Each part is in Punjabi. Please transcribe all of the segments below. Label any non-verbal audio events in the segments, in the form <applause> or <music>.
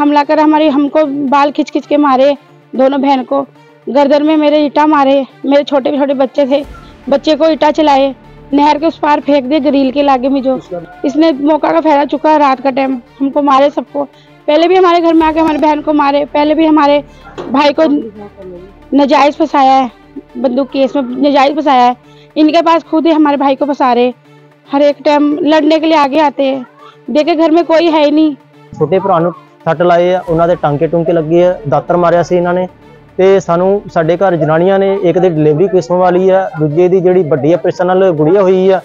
हमला कर हमारे, हमको बाल खींच खींच के मारे, दोनों बहन को। गर्दन में मेरे ईटा मारे, मेरे छोटे छोटे बच्चे थे। बच्चे को ईटा चलाए नहर के उस पार फेंक दिए ग्रिल के लागे में जो। इसने मौका का फैला चुका रात का टाइम हमको मारे सबको। पहले भी हमारे घर में आके हमारे बहन को मारे, पहले भी हमारे भाई को नजायज फंसाया है, बंदूक केस में नजायज फंसाया है। इनके पास खुद ही हमारे भाई को फंसा रहे हर एक टाइम लड़ने के लिए आगे आते हैं। देखे घर में कोई है ही नहीं। छोटे ਸੱਟ ਲਾਏ ਆ, ਉਹਨਾਂ ਦੇ ਟਾਂਕੇ ਟੁੰਕੇ ਲੱਗੇ ਆ, ਦਾਤਰ ਮਾਰਿਆ ਸੀ ਇਹਨਾਂ ਨੇ। ਤੇ ਸਾਨੂੰ ਸਾਡੇ ਘਰ ਜਨਾਨੀਆਂ ਨੇ ਇੱਕ ਦੀ ਡਿਲੀਵਰੀ ਕਿਸਮ ਵਾਲੀ ਆ, ਦੂਜੇ ਦੀ ਜਿਹੜੀ ਵੱਡੀ ਆਪਰੇਸ਼ਨ ਨਾਲ ਗੁੜੀਆ ਹੋਈ ਆ,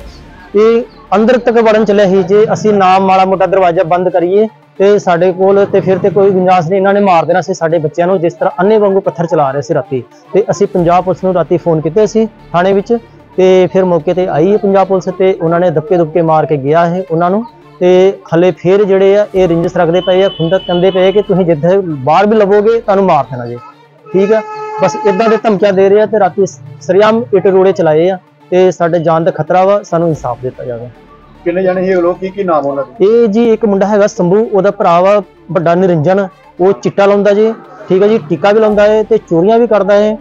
ਇਹ ਅੰਦਰ ਤੱਕ ਵੜਨ ਚੱਲਿਆ ਸੀ ਜੇ ਅਸੀਂ ਨਾ ਮਾੜਾ ਮੋਟਾ ਦਰਵਾਜ਼ਾ ਬੰਦ ਕਰੀਏ ਤੇ ਸਾਡੇ ਕੋਲ ਤੇ ਫਿਰ ਤੇ ਕੋਈ ਗੁੰਜਾਇਸ਼ ਨਹੀਂ, ਇਹਨਾਂ ਨੇ ਮਾਰ ਦੇਣਾ ਸੀ ਸਾਡੇ ਬੱਚਿਆਂ ਨੂੰ, ਜਿਸ ਤਰ੍ਹਾਂ ਅੰਨੇ ਵਾਂਗੂ ਪੱਥਰ ਚਲਾ ਰਹੇ ਸੀ ਰਾਤੀ। ਤੇ ਅਸੀਂ ਪੰਜਾਬ ਪੁਲਿਸ ਨੂੰ ਰਾਤੀ ਫੋਨ ਕੀਤੇ ਸੀ ਥਾਣੇ ਵਿੱਚ ਤੇ ਫਿਰ ਮੌਕੇ ਤੇ ਆਈ ਹੈ ਪੰਜਾਬ ਪੁਲਿਸ ਤੇ, ਉਹਨਾਂ ਨੇ ਧੱਕੇ ਧੁੱਕੇ ਮਾਰ ਕੇ ਗਿਆ ਹੈ ਉਹਨਾਂ ਨੂੰ। ਤੇ ਹਲੇ ਫਿਰ ਜਿਹੜੇ ਆ ਇਹ ਰਿੰਜਸ ਰੱਖਦੇ ਪਏ ਆ ਖੁੰਦਕ ਕਹਿੰਦੇ ਪਏ ਕਿ ਤੁਸੀਂ ਜਿੱਥੇ ਬਾਹਰ ਵੀ ਲਵੋਗੇ ਤੁਹਾਨੂੰ ਮਾਰ ਦੇਣਾ ਜੀ। ਠੀਕ ਆ? ਬਸ ਇਦਾਂ ਦੇ ਧਮਕੀਆਂ ਦੇ ਰਹੇ ਆ ਤੇ ਰਾਤੀ ਸਰਿਆਮ ਇੱਟ ਰੋੜੇ ਚਲਾਏ ਆ ਤੇ ਸਾਡੇ ਜਾਨ ਦਾ ਖਤਰਾ ਵਾ ਸਾਨੂੰ ਇਨਸਾਫ ਦਿੱਤਾ ਜਾਵੇ। ਕਿੰਨੇ ਜਾਣੇ ਸੀ ਲੋਕ? ਕੀ ਕੀ ਨਾਮ ਉਹਨਾਂ ਦੇ? ਇਹ ਜੀ ਇੱਕ ਮੁੰਡਾ ਹੈਗਾ ਸੰਭੂ ਉਹਦਾ ਭਰਾ ਵਾ ਵੱਡਾ ਨਿਰੰਜਨ ਉਹ ਚਿੱਟਾ ਲਾਉਂਦਾ ਜੀ। ਠੀਕ ਹੈ ਜੀ ਟਿੱਕਾ ਵੀ ਲਾਉਂਦਾ ਹੈ ਤੇ ਚੋਰੀਆਂ ਵੀ ਕਰਦਾ ਹੈ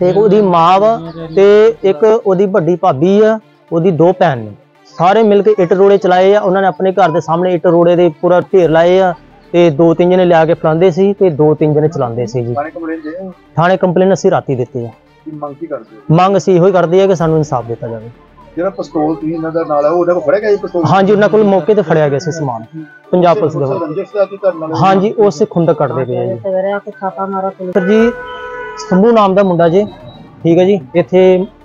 ਤੇ ਉਹਦੀ ਮਾਂ ਵਾ ਤੇ ਇੱਕ ਉਹਦੀ ਵੱਡੀ ਭਾਬੀ ਆ ਉਹਦੀ ਦੋ ਭੈਣ ਨੇ। ਸਾਰੇ ਮਿਲ ਕੇ ਇੱਟ ਰੋੜੇ ਚਲਾਏ ਆ। ਉਹਨਾਂ ਨੇ ਆਪਣੇ ਘਰ ਦੇ ਸਾਹਮਣੇ ਇੱਟ ਰੋੜੇ ਦੇ ਪੂਰਾ ਢੇਰ ਲਾਏ ਆ ਤੇ ਦੋ ਤਿੰਨ ਜਣੇ ਲਿਆ ਕੇ ਫਲਾਉਂਦੇ ਸੀ ਤੇ ਦੋ ਤਿੰਨ ਜਣੇ ਚਲਾਉਂਦੇ ਸੀ ਜੀ। ਥਾਣੇ ਕੰਪਲੇਂਟ ਅਸੀਂ ਰਾਤੀ ਦਿੱਤੀ ਆ। ਮੰਗ ਕੀ ਅਸੀਂ ਇਹੋ ਹੀ ਕਰਦੇ ਆ ਕਿ ਸਾਨੂੰ ਇਨਸਾਫ ਦਿੱਤਾ ਜਾਵੇ। ਜਿਹੜਾ ਪਿਸਤੌਲ ਤੁਸੀਂ ਇਹਨਾਂ ਦਾ ਨਾਲ ਉਹ ਉਹਨਾਂ ਫੜਿਆ ਗਿਆ ਜੀ ਪਿਸਤੌਲ? ਹਾਂਜੀ ਉਹਨਾਂ ਕੋਲ ਮੌਕੇ ਤੇ ਫੜਿਆ ਗਿਆ ਸੀ ਸਮਾਨ। ਪੰਜਾਬ ਪੁਲਿਸ ਦੇ ਵੱਲੋਂ। ਰੰਜਿਸ਼ ਦਾ ਕੀ ਕਰਨ ਹਾਂਜੀ ਉਸੇ ਖੁੰਦਕ ਕੱਢਦੇ ਪਏ ਜੀ। ਸਵੇਰੇ ਜੀ ਸੰਭੂ ਨਾਮ ਦਾ ਮੁੰਡਾ ਜੀ। ਠੀਕ ਹੈ ਜੀ ਇੱਥੇ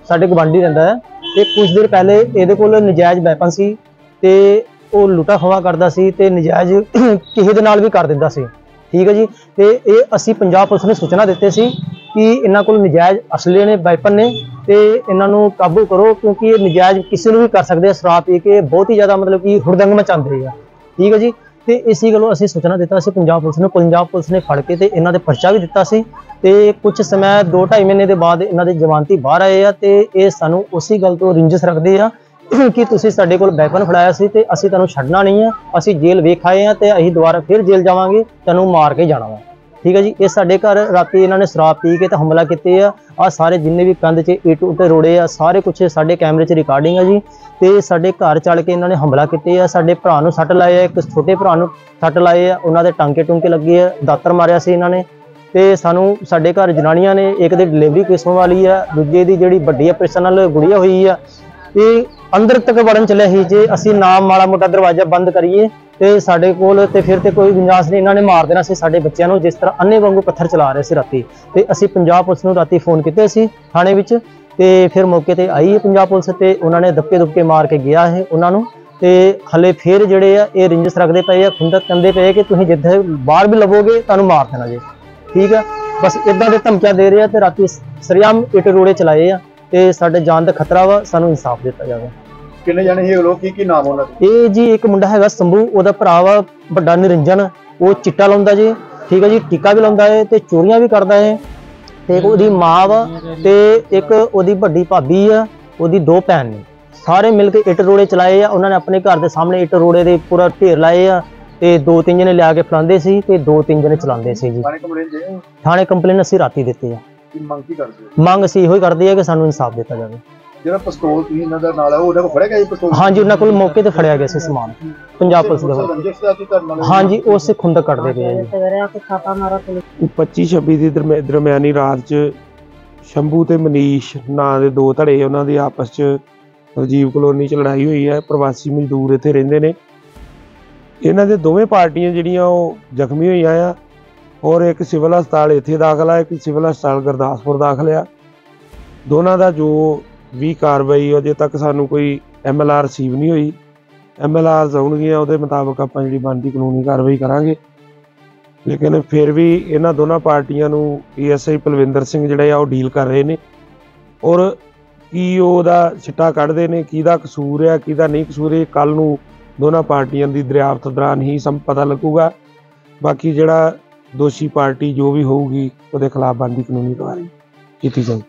ਸਾਡੇ ਗਵਾਂਢੀ ਰਹਿੰਦਾ ਹੈ। ਤੇ ਕੁਝ ਦਿਨ ਪਹਿਲੇ ਇਹਦੇ ਕੋਲ ਨਜਾਇਜ਼ ਵੈਪਨ ਸੀ ਤੇ ਉਹ ਲੁੱਟਾ ਖਵਾ ਕਰਦਾ ਸੀ ਤੇ ਨਜਾਇਜ਼ <clears throat> ਕਿਸੇ ਦੇ ਨਾਲ ਵੀ ਕਰ ਦਿੰਦਾ ਸੀ। ਠੀਕ ਹੈ ਜੀ? ਤੇ ਇਹ ਅਸੀਂ ਪੰਜਾਬ ਪੁਲਿਸ ਨੂੰ ਸੂਚਨਾ ਦਿੱਤੇ ਸੀ ਕਿ ਇਹਨਾਂ ਕੋਲ ਨਜਾਇਜ਼ ਅਸਲੇ ਨੇ, ਵੈਪਨ ਨੇ ਤੇ ਇਹਨਾਂ ਨੂੰ ਕਾਬੂ ਕਰੋ ਕਿਉਂਕਿ ਇਹ ਨਜਾਇਜ਼ ਕਿਸੇ ਨੂੰ ਵੀ ਕਰ ਸਕਦੇ ਆ। ਸ਼ਰਾਬ ਪੀ ਕੇ ਬਹੁਤ ਹੀ ਜ਼ਿਆਦਾ ਮਤਲਬ ਕਿ ਹੁੜਦੰਗ ਮਚਾਉਂਦੇ ਆ। ਠੀਕ ਹੈ ਜੀ? ਤੇ ਇਸੀ ਗੱਲੋਂ ਅਸੀਂ ਸੂਚਨਾ ਦਿੱਤਾ ਸੀ, ਪੰਜਾਬ ਪੁਲਿਸ ਨੂੰ। ਪੰਜਾਬ ਪੁਲਿਸ ਨੇ ਫੜ ਕੇ ਤੇ ਇਹਨਾਂ ਦੇ ਪਰਚਾ ਵੀ ਦਿੱਤਾ ਸੀ ਤੇ ਕੁਝ ਸਮੇਂ 2.5 ਮਹੀਨੇ ਦੇ ਬਾਅਦ ਇਹਨਾਂ ਦੇ ਜਵਾਨਤੀ ਬਾਹਰ ਆਏ ਆ ਤੇ ਇਹ ਸਾਨੂੰ ਉਸੇ ਗੱਲ ਤੋਂ ਰਿੰਜਸ ਰੱਖਦੇ ਆ ਕਿ ਤੁਸੀਂ ਸਾਡੇ ਕੋਲ ਵੈਪਨ ਫੜਾਇਆ ਸੀ ਤੇ ਅਸੀਂ ਤੁਹਾਨੂੰ ਛੱਡਣਾ ਨਹੀਂ ਆ, ਅਸੀਂ ਜੇਲ੍ਹ ਵੇਖ ਆਏ ਆ ਤੇ ਅਸੀਂ ਦੁਬਾਰਾ ਫਿਰ ਜੇਲ੍ਹ ਜਾਵਾਂਗੇ, ਤੁਹਾਨੂੰ ਮਾਰ ਕੇ ਜਾਣਾ ਵਾ। ਠੀਕ ਹੈ ਜੀ, ਇਹ ਸਾਡੇ ਘਰ ਰਾਤੀ ਇਹਨਾਂ ਨੇ ਸ਼ਰਾਬ ਪੀ ਕੇ ਤੇ ਹਮਲਾ ਕੀਤੇ ਆ। ਆ ਸਾਰੇ ਜਿੰਨੇ ਵੀ ਕੰਧ 'ਚ ਇੱਟ ਉੱਤੇ ਰੋੜੇ ਆ, ਸਾਰੇ ਕੁਝ ਸਾਡੇ ਕੈਮਰੇ 'ਚ ਰਿਕਾਰਡਿੰਗ ਆ ਜੀ। ਤੇ ਸਾਡੇ ਘਰ ਚੜ ਕੇ ਇਹਨਾਂ ਨੇ ਹਮਲਾ ਕੀਤੇ ਆ। ਸਾਡੇ ਭਰਾ ਨੂੰ ਸੱਟ ਲਾਏ ਆ ਇੱਕ ਛੋਟੇ ਭਰਾ ਨੂੰ ਸੱਟ ਲਾਏ ਆ। ਉਹਨਾਂ ਦੇ ਟਾਂਕੇ ਟੁੰਕੇ ਲੱਗੇ ਆ, ਦਾਤਰ ਮਾਰਿਆ ਸੀ ਇਹਨਾਂ ਨੇ। ਤੇ ਸਾਨੂੰ ਸਾਡੇ ਘਰ ਜਨਾਨੀਆਂ ਨੇ ਇੱਕ ਦੀ ਡਿਲੀਵਰੀ ਕਿਸਮ ਵਾਲੀ ਆ, ਦੂਜੇ ਦੀ ਜਿਹੜੀ ਵੱਡੀ ਆਪਰੇਸ਼ਨ ਨਾਲ ਗੁੜੀਆ ਹੋਈ ਆ। ਇਹ ਅੰਦਰ ਤੱਕ ਵੜਨ ਚੱਲਿਆ ਸੀ ਜੇ ਅਸੀਂ ਨਾ ਮਾੜਾ ਮੋਟਾ ਦਰਵਾਜ਼ਾ ਬੰਦ ਕਰੀਏ ਤੇ ਸਾਡੇ ਕੋਲ ਤੇ ਫਿਰ ਤੇ ਕੋਈ ਗੁੰਜਾਇਸ਼ ਨਹੀਂ, ਇਹਨਾਂ ਨੇ ਮਾਰ ਦੇਣਾ ਸੀ ਸਾਡੇ ਬੱਚਿਆਂ ਨੂੰ, ਜਿਸ ਤਰ੍ਹਾਂ ਅੰਨੇ ਵਾਂਗੂ ਪੱਥਰ ਚਲਾ ਰਹੇ ਸੀ ਰਾਤੀ। ਤੇ ਅਸੀਂ ਪੰਜਾਬ ਪੁਲਿਸ ਨੂੰ ਰਾਤੀ ਫੋਨ ਕੀਤੇ ਸੀ ਥਾਣੇ ਵਿੱਚ, ਤੇ ਫਿਰ ਮੌਕੇ ਤੇ ਆਈ ਹੈ ਪੰਜਾਬ ਪੁਲਿਸ ਤੇ ਉਹਨਾਂ ਨੇ ਦੱਪੇ ਦੁੱਪੇ ਮਾਰ ਕੇ ਗਿਆ ਹੈ ਉਹਨਾਂ ਨੂੰ। ਤੇ ਹਲੇ ਫਿਰ ਜਿਹੜੇ ਆ, ਇਹ ਰਿੰਜਸ ਰੱਖਦੇ ਪਏ ਆ, ਖੁੰਦਕ ਕਹਿੰਦੇ ਪਏ ਕਿ ਤੁਸੀਂ ਜਿੱਥੇ ਬਾਹਰ ਵੀ ਲਵੋਗੇ, ਤੁਹਾਨੂੰ ਮਾਰ ਦੇਣਾ ਜੀ। ਠੀਕ ਆ? ਬਸ ਇਦਾਂ ਦੇ ਧਮਕੀਆਂ ਦੇ ਰਹੇ ਆ ਤੇ ਰਾਤੀ ਸਰਿਆਮ ਇੱਟ ਰੋੜੇ ਚਲਾਏ ਆ, ਤੇ ਸਾਡੇ ਜਾਨ ਦਾ ਖਤਰਾ ਵਾ, ਸਾਨੂੰ ਇਨਸਾਫ ਦਿੱਤਾ ਜਾਵੇ। ਕਿੰਨੇ ਜਾਣੇ ਸੀ ਲੋਕ? ਕੀ ਕੀ ਨਾਮ ਉਹਨਾਂ ਦੇ? ਇਹ ਜੀ ਇੱਕ ਮੁੰਡਾ ਹੈਗਾ ਸੰਭੂ ਉਹਦਾ ਭਰਾ ਵਾ ਵੱਡਾ ਨਿਰੰਜਨ। ਉਹ ਚਿੱਟਾ ਲਾਉਂਦਾ ਜੀ ਠੀਕ ਹੈ ਜੀ ਟਿੱਕਾ ਵੀ ਲਾਉਂਦਾ ਹੈ ਤੇ ਚੋਰੀਆਂ ਵੀ ਕਰਦਾ ਹੈ ਤੇ ਉਹਦੀ ਮਾਂ ਵਾ ਤੇ ਇੱਕ ਉਹਦੀ ਵੱਡੀ ਭਾਬੀ ਆ ਉਹਦੀ ਦੋ ਭੈਣ ਨੇ। ਸਾਰੇ ਮਿਲ ਕੇ ਇੱਟ ਰੋੜੇ ਚਲਾਏ ਆ ਉਹਨਾਂ ਨੇ ਆਪਣੇ ਘਰ ਦੇ ਸਾਹਮਣੇ ਇੱਟ ਰੋੜੇ ਦੇ ਪੂਰਾ ਢੇਰ ਲਾਏ ਆ ਤੇ ਦੋ ਤਿੰਨ ਜਣੇ ਲਿਆ ਕੇ ਫਲਾਉਂਦੇ ਸੀ ਤੇ ਦੋ ਤਿੰਨ ਜਣੇ ਚਲਾਉਂਦੇ ਸੀ ਜੀ। ਥਾਣੇ ਕੰਪਲੇਂਟ ਦੇ ਥਾਣੇ ਕੰਪਲੇਨ ਅਸੀਂ ਰਾਤੀ ਦਿੱਤੀ ਆ। ਕੀ ਮੰਗ ਕੀ ਕਰਦੇ ਮੰਗ ਅਸੀਂ ਇਹੋ ਹੀ ਕਰਦੇ ਆ ਕਿ ਸਾਨੂੰ ਇਨਸਾਫ ਦਿੱਤਾ ਜਾਵੇ। ਜਿਹੜਾ ਪਿਸਤੌਲ ਤੁਸੀਂ ਇਹਨਾਂ ਦਾ ਨਾਲ ਉਹ ਉਹਨਾਂ ਕੋਲ ਫੜਿਆ ਗਿਆ ਜੀ ਪਿਸਤੌਲ? ਹਾਂਜੀ ਉਹਨਾਂ ਕੋਲ ਮੌਕੇ ਤੇ ਫੜਿਆ ਗਿਆ ਸੀ ਸਮਾਨ। ਪੰਜਾਬ ਪੁਲਿਸ ਦਾ ਹਾਂਜੀ ਉਸ ਖੁੰਦਕ ਕੱਢਦੇ ਪਏ ਜੀ। ਸਵੇਰੇ ਕਿ ਛਾਪਾ ਮਾਰਾ ਪੁਲਿਸ 25 26 ਦੀ ਦਰਮਿਆਨੀ ਰਾਤ 'ਚ ਸ਼ੰਭੂ ਤੇ ਮਨੀਸ਼ ਨਾਂ ਦੇ ਦੋ ਧੜੇ ਉਹਨਾਂ ਦੀ ਆਪਸ 'ਚ ਰਾਜੀਵ ਕਲੋਨੀ 'ਚ ਲੜਾਈ ਹੋਈ ਹੈ ਪ੍ਰਵਾਸੀ ਮਜ਼ਦੂਰ ਇੱਥੇ ਰਹਿੰਦੇ ਨੇ। ਇਹਨਾਂ ਦੇ ਦੋਵੇਂ ਪਾਰਟੀਆਂ ਜਿਹੜੀਆਂ ਉਹ ਜ਼ਖਮੀ ਹੋਈਆਂ ਆ ਔਰ ਇੱਕ ਸਿਵਲ ਹਸਪਤਾਲ ਇੱਥੇ ਦਾਖਲਾ ਆ ਇੱਕ ਸਿਵਲ ਹਸਪਤਾਲ ਗੁਰਦਾਸਪੁਰ ਦਾਖਲ ਆ। ਦੋਨਾਂ ਦਾ ਜੋ ਵੀ ਕਾਰਵਾਈ ਅਜੇ ਤੱਕ ਸਾਨੂੰ ਕੋਈ ਐਮਐਲਆਰ ਰਿਸੀਵ ਨਹੀਂ ਹੋਈ। ਐਮਐਲਆਰ ਆਉਣਗੀਆਂ, ਉਹਦੇ ਮੁਤਾਬਕ ਆਪਾਂ ਜਿਹੜੀ ਬਣਦੀ ਕਾਨੂੰਨੀ ਕਾਰਵਾਈ ਕਰਾਂਗੇ। ਲੇਕਿਨ ਫਿਰ ਵੀ ਇਹਨਾਂ ਦੋਨਾਂ ਪਾਰਟੀਆਂ ਨੂੰ ਏਐਸਆਈ ਪਲਵਿੰਦਰ ਸਿੰਘ ਜਿਹੜੇ ਆ, ਉਹ ਡੀਲ ਕਰ ਰਹੇ ਨੇ। ਔਰ ਕੀ ਉਹਦਾ ਛਿੱਟਾ ਕੱਢਦੇ ਨੇ ਕਿਹਦਾ ਕਸੂਰ ਆ ਕਿਹਦਾ ਨਹੀਂ ਕਸੂਰ, ਇਹ ਕੱਲ ਨੂੰ ਦੋਨਾਂ ਪਾਰਟੀਆਂ ਦੀ ਦਰਿਆਫਤ ਦੌਰਾਨ ਹੀ ਸਭ ਪਤਾ ਲੱਗੂਗਾ। ਬਾਕੀ ਜਿਹੜਾ ਦੋਸ਼ੀ ਪਾਰਟੀ ਜੋ ਵੀ ਹੋਊਗੀ, ਉਹਦੇ ਖਿਲਾਫ ਬਣਦੀ ਕਾਨੂੰਨੀ ਕਾਰਵਾਈ ਕੀਤੀ ਜਾਊਗੀ।